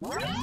What?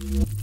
You